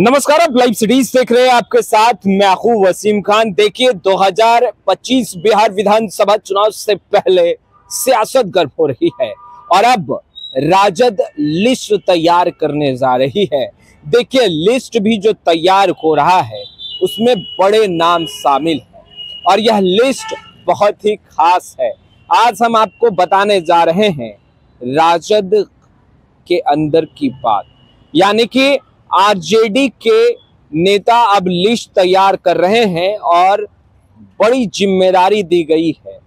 नमस्कार, आप live cities देख रहे हैं आपके साथ। मैं हूँ वसीम खान। देखिए 2025 बिहार विधानसभा चुनाव से पहले सियासत गर्म हो रही है और अब राजद लिस्ट तैयार करने जा रही है। देखिए, लिस्ट भी जो तैयार हो रहा है, उसमें बड़े नाम शामिल है और यह लिस्ट बहुत ही खास है। आज हम आपको बताने जा रहे हैं राजद के अंदर की बात। यानी कि आरजेडी के नेता अब लिस्ट तैयार कर रहे हैं और बड़ी ज़िम्मेदारी दी गई है।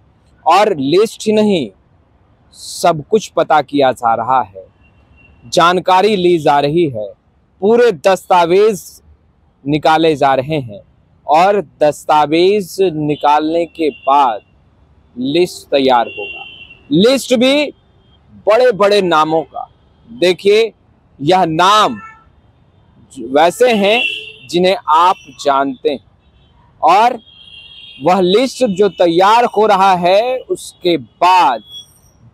और लिस्ट ही नहीं, सब कुछ पता किया जा रहा है। जानकारी ली जा रही है। पूरे दस्तावेज़ निकाले जा रहे हैं और दस्तावेज़ निकालने के बाद लिस्ट तैयार होगा। लिस्ट भी बड़े बड़े नामों का। देखिए, यह नाम वैसे हैं जिन्हें आप जानते हैं। और वह लिस्ट जो तैयार हो रहा है, उसके बाद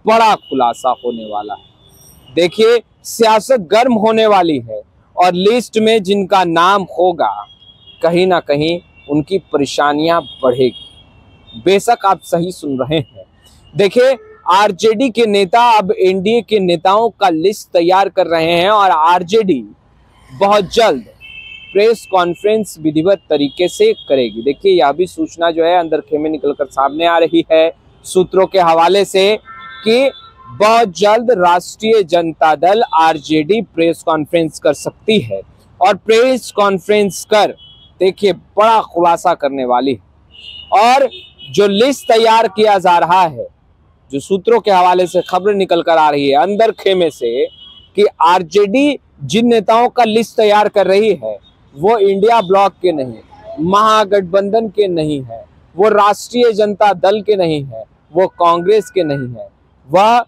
बड़ा खुलासा होने वाला है। देखिए, सियासत गर्म होने वाली है और लिस्ट में जिनका नाम होगा, कहीं ना कहीं उनकी परेशानियाँ बढ़ेगी। बेशक आप सही सुन रहे हैं। देखिए, आरजेडी के नेता अब एनडीए के नेताओं का लिस्ट तैयार कर रहे हैं और आरजेडी बहुत जल्द प्रेस कॉन्फ्रेंस विधिवत तरीके से करेगी। देखिए, यह भी सूचना जो है अंदर खेमे निकलकर सामने आ रही है सूत्रों के हवाले से कि बहुत जल्द राष्ट्रीय Janata Dal RJD press conference कर सकती है और प्रेस कॉन्फ्रेंस कर, देखिए, बड़ा खुलासा करने वाली है। और जो लिस्ट तैयार किया जा रहा है, जो सूत्रों के हवाले से खबर निकल कर आ रही है अंदर खेमे से कि आरजेडी जिन नेताओं का लिस्ट तैयार कर रही है, वो इंडिया ब्लॉक के नहीं, महागठबंधन के नहीं है, वो राष्ट्रीय जनता दल के नहीं है, वो कांग्रेस के नहीं है, वह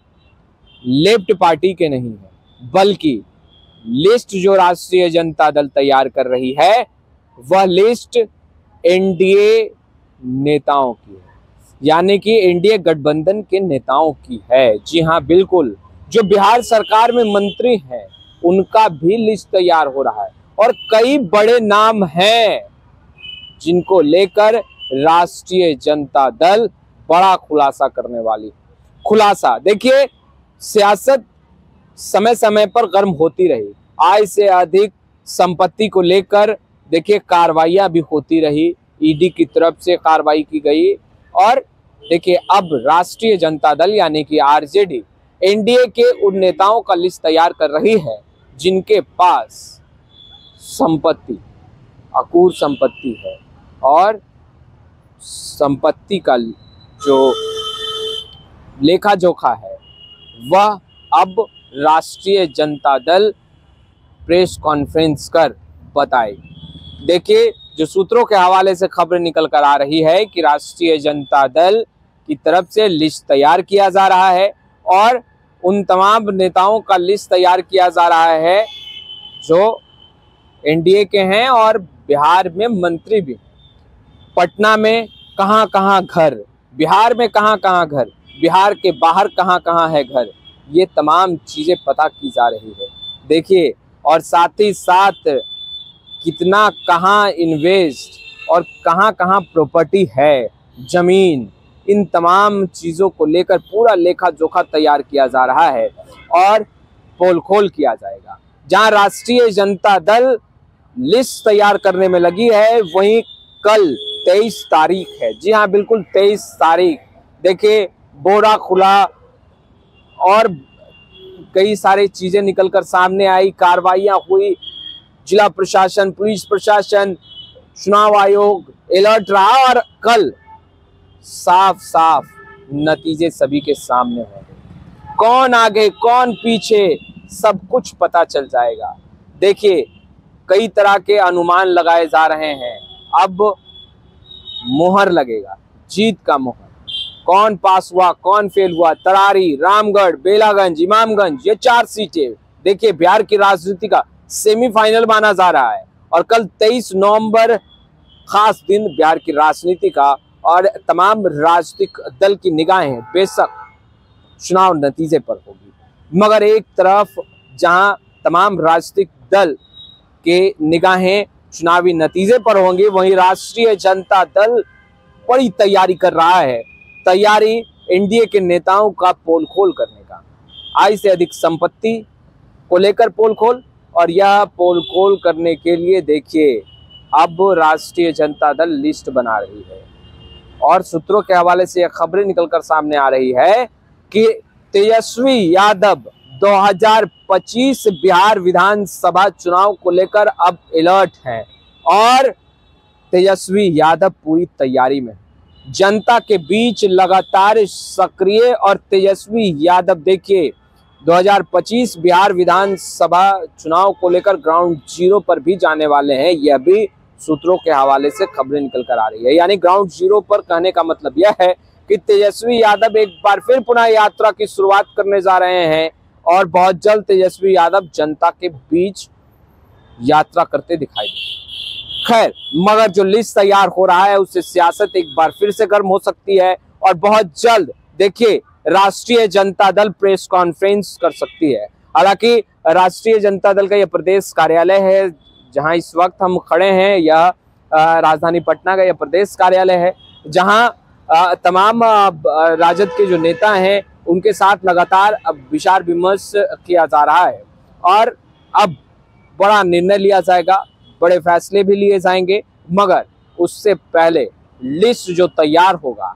लेफ़्ट पार्टी के नहीं है, बल्कि लिस्ट जो राष्ट्रीय जनता दल तैयार कर रही है, वह लिस्ट एनडीए नेताओं की है। यानी कि एनडीए गठबंधन के नेताओं की है। जी हाँ बिल्कुल। जो बिहार सरकार में मंत्री हैं उनका भी लिस्ट तैयार हो रहा है। और कई बड़े नाम हैं जिनको लेकर राष्ट्रीय जनता दल बड़ा खुलासा करने वाली। खुलासा, देखिए, सियासत समय समय पर गर्म होती रही। आय से अधिक संपत्ति को लेकर, देखिए, कार्रवाइयाँ भी होती रही। ईडी की तरफ़ से कार्रवाई की गई और, देखिए, अब राष्ट्रीय जनता दल यानी कि आरजेडी, एनडीए के उन नेताओं का लिस्ट तैयार कर रही है। जिनके पास संपत्ति अकूर संपत्ति है और संपत्ति का जो लेखा जोखा है, वह अब राष्ट्रीय जनता दल प्रेस कॉन्फ्रेंस कर बताएगी देखिए, जो सूत्रों के हवाले से खबर निकल कर आ रही है कि राष्ट्रीय जनता दल की तरफ़ से लिस्ट तैयार किया जा रहा है और उन तमाम नेताओं का लिस्ट तैयार किया जा रहा है, जो एनडीए के हैं और बिहार में मंत्री भी। पटना में कहाँ कहाँ घर? बिहार में कहाँ कहाँ घर? बिहार के बाहर कहाँ कहाँ है घर? ये तमाम चीज़ें पता की जा रही है। देखिए, और साथ ही साथ कितना कहाँ इन्वेस्ट और कहाँ कहाँ प्रॉपर्टी है, ज़मीन। इन तमाम चीज़ों को लेकर पूरा लेखा जोखा तैयार किया जा रहा है और पोल खोल किया जाएगा। जहाँ राष्ट्रीय जनता दल लिस्ट तैयार करने में लगी है, वहीं कल 23 तारीख है। जी हाँ बिल्कुल 23 तारीख। देखिए, बोरा, खुला और कई सारी चीज़ें निकलकर सामने आई, कार्रवाइयाँ हुई, जिला प्रशासन, पुलिस प्रशासन, चुनाव आयोग, अलर्ट रहा और कल साफ़ साफ़ नतीजे सभी के सामने होंगे। कौन आगे, कौन पीछे, सब कुछ पता चल जाएगा। देखिए, कई तरह के अनुमान लगाए जा रहे हैं। अब मोहर लगेगा, जीत का मोहर। कौन पास हुआ, कौन फेल हुआ, तरारी, रामगढ़, बेलागंज, इमामगंज, ये चार सीटें। देखिए, बिहार की राजनीति का सेमीफाइनल माना जा रहा है। और कल 23 नवंबर, खास दिन बिहार की राजनीति का और तमाम राजनीतिक दल की निगाहें बेशक चुनाव नतीजे पर होगी। मगर एक तरफ़ जहाँ तमाम राजनीतिक दल के निगाहें चुनावी नतीजे पर होंगी, वहीं राष्ट्रीय जनता दल बड़ी तैयारी कर रहा है। तैयारी एनडीए के नेताओं का पोल खोल करने का। आय से अधिक संपत्ति को लेकर पोल खोल और यह पोल खोल करने के लिए देखिए, अब राष्ट्रीय जनता दल लिस्ट बना रही है। और सूत्रों के हवाले से यह खबरें निकलकर सामने आ रही है कि तेजस्वी यादव 2025 बिहार विधानसभा चुनाव को लेकर अब अलर्ट हैं और तेजस्वी यादव पूरी तैयारी में जनता के बीच लगातार सक्रिय और तेजस्वी यादव देखिए 2025 बिहार विधानसभा चुनाव को लेकर ग्राउंड ज़ीरो पर भी जाने वाले हैं। यह भी सूत्रों के हवाले से खबरें निकल कर आ रही है। यानी ग्राउंड ज़ीरो पर कहने का मतलब यह है कि तेजस्वी यादव एक बार फिर पुनः यात्रा की शुरुआत करने जा रहे हैं और बहुत जल्द तेजस्वी यादव जनता के बीच यात्रा करते दिखाई देंगे खैर, मगर जो लिस्ट तैयार हो रहा है उससे सियासत एक बार फिर से गर्म हो सकती है और बहुत जल्द, देखिए, राष्ट्रीय जनता दल प्रेस कॉन्फ्रेंस कर सकती है। हालाँकि, राष्ट्रीय जनता दल का यह प्रदेश कार्यालय है जहाँ इस वक्त हम खड़े हैं यह राजधानी पटना का यह प्रदेश कार्यालय है, जहाँ तमाम राजद के जो नेता हैं, उनके साथ लगातार अब विचार विमर्श किया जा रहा है। और अब बड़ा निर्णय लिया जाएगा, बड़े फैसले भी लिए जाएँगे, मगर उससे पहले लिस्ट जो तैयार होगा,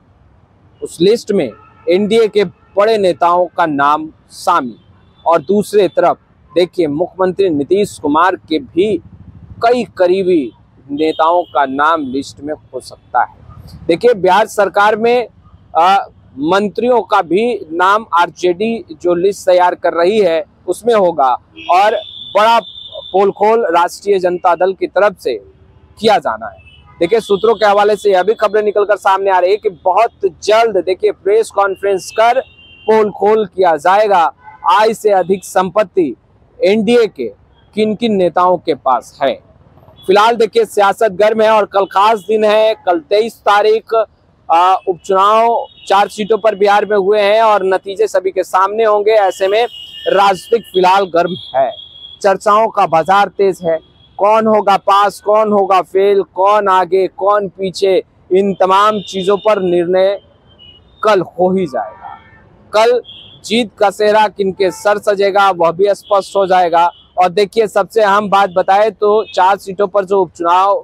उस लिस्ट में एनडीए के बड़े नेताओं का नाम शामिल। और दूसरे तरफ़, देखिए, मुख्यमंत्री नीतीश कुमार के भी कई करीबी नेताओं का नाम लिस्ट में हो सकता है। देखिए बिहार सरकार में आ, मंत्रियों का भी नाम आरजेडी जो लिस्ट तैयार कर रही है उसमें होगा और बड़ा पोल खोल राष्ट्रीय जनता दल की तरफ़ से किया जाना है। देखिए सूत्रों के हवाले से यह भी खबरें निकलकर सामने आ रही है कि बहुत जल्द देखिए प्रेस कॉन्फ्रेंस कर पोल खोल किया जाएगा। आय से अधिक संपत्ति एनडीए के किन किन नेताओं के पास है। फ़िलहाल देखिए सियासत गर्म है और कल खास दिन है। कल तेईस तारीख उपचुनाव चार सीटों पर बिहार में हुए हैं और नतीजे सभी के सामने होंगे। ऐसे में राजनीतिक फ़िलहाल गर्म है। चर्चाओं का बाज़ार तेज है। कौन होगा पास, कौन होगा फेल, कौन आगे, कौन पीछे, इन तमाम चीज़ों पर निर्णय कल हो ही जाएगा। कल जीत का सेहरा किनके सर सजेगा, वह भी स्पष्ट हो जाएगा। और देखिए, सबसे अहम बात बताए तो चार सीटों पर जो उपचुनाव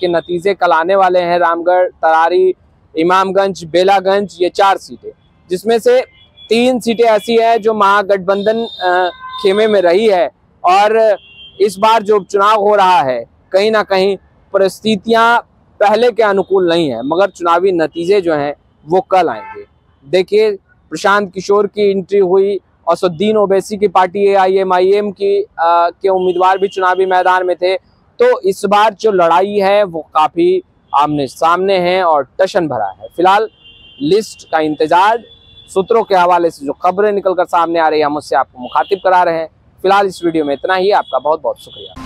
के नतीजे कल आने वाले हैं, रामगढ़, तरारी, इमामगंज, बेलागंज, ये चार सीटें। जिसमें से तीन सीटें ऐसी हैं जो महागठबंधन खेमे में रही है और इस बार जो उपचुनाव हो रहा है, कहीं ना कहीं परिस्थितियाँ पहले के अनुकूल नहीं है, मगर चुनावी नतीजे जो हैं, वो कल आएँगे। देखिए, प्रशांत किशोर की एंट्री हुई असुद्दीन ओबैसी की party A I M I M की आ, के उम्मीदवार भी चुनावी मैदान में थे। तो इस बार जो लड़ाई है वो काफ़ी आमने सामने है और टशन भरा है। फ़िलहाल लिस्ट का इंतज़ार सूत्रों के हवाले से जो खबरें निकलकर सामने आ रही है हम उससे आपको मुखातिब करा रहे हैं। फ़िलहाल इस वीडियो में इतना ही आपका बहुत बहुत शुक्रिया।